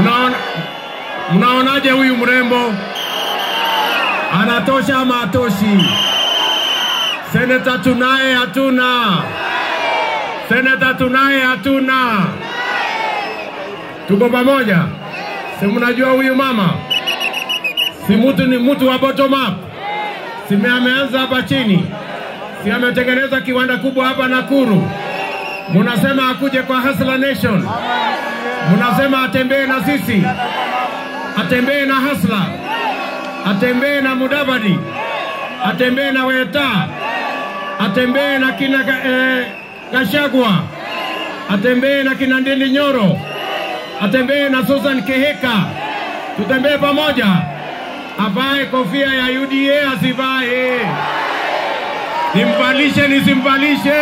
Mnaona, mnaonaje huyu mrembo? Anatosha ama hatoshi? Seneta tunaye hatuna? Seneta tunaye hatuna? Tuko pamoja? Si mnajua huyu mama si mtu ni mtu wa bottom up, si ameanza hapa chini, si ametengeneza kiwanda kubwa hapa Nakuru. Munasema akuje kwa Hustler Nation, munasema atembee na sisi, atembee na Hasla, atembee na Mudavadi, atembee na Weta, atembee na kina eh, Gashagwa, atembee na kina Ndindi Nyoro, atembee na Susan Keheka, tutembee pamoja. Avae kofia ya UDA asivae? Nimvalishe nisimvalishe?